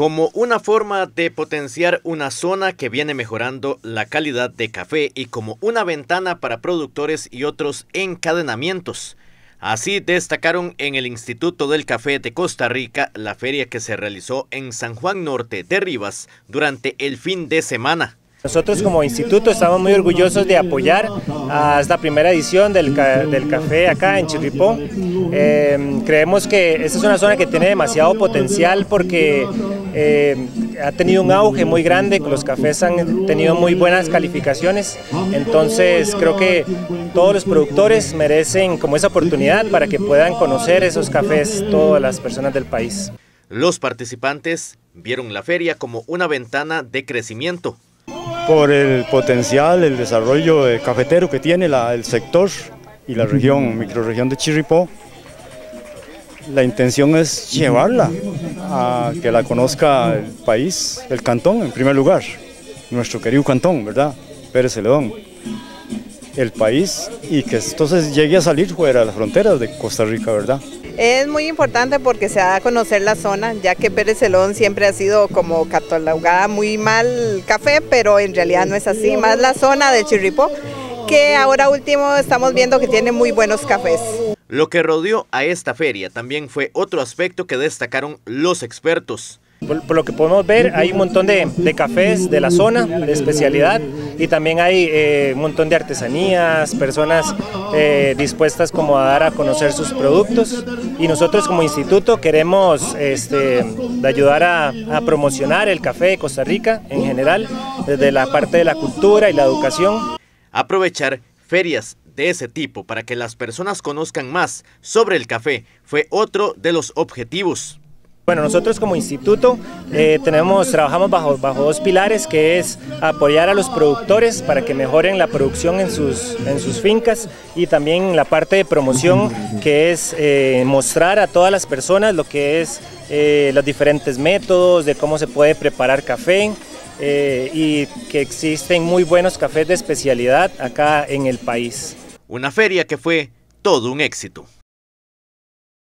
como una forma de potenciar una zona que viene mejorando la calidad de café y como una ventana para productores y otros encadenamientos. Así destacaron en el Instituto del Café de Costa Rica la feria que se realizó en San Juan Norte de Rivas durante el fin de semana. Nosotros como instituto estamos muy orgullosos de apoyar a esta primera edición del, café acá en Chirripó. Em, creemos que esta es una zona que tiene demasiado potencial porque em, ha tenido un auge muy grande, los cafés han tenido muy buenas calificaciones, entonces creo que todos los productores merecen como esa oportunidad para que puedan conocer esos cafés todas las personas del país. Los participantes vieron la feria como una ventana de crecimiento por el potencial, el desarrollo cafetero que tiene el sector y la región, microregión de Chirripó. La intención es llevarla a que la conozca el país, el cantón en primer lugar, nuestro querido cantón, ¿verdad? Pérez Celedón, el país y que entonces llegue a salir fuera de las fronteras de Costa Rica, ¿verdad? Es muy importante porque se da a conocer la zona, ya que Pérez Celón siempre ha sido como catalogada muy mal café, pero en realidad no es así, más la zona de Chirripó, que ahora último estamos viendo que tiene muy buenos cafés. Lo que rodeó a esta feria también fue otro aspecto que destacaron los expertos. Por, lo que podemos ver, hay un montón de, cafés de la zona, de especialidad, y también hay eh, un montón de artesanías, personas eh, dispuestas como a dar a conocer sus productos. Y nosotros como instituto queremos este, ayudar a, a promocionar el café de Costa Rica en general, desde la parte de la cultura y la educación. Aprovechar ferias de ese tipo para que las personas conozcan más sobre el café fue otro de los objetivos. Bueno, nosotros como instituto eh, tenemos, trabajamos bajo, bajo dos pilares, que es apoyar a los productores para que mejoren la producción en sus, en sus fincas y también la parte de promoción, que es eh, mostrar a todas las personas lo que es eh, los diferentes métodos de cómo se puede preparar café y que existen muy buenos cafés de especialidad acá en el país. Una feria que fue todo un éxito.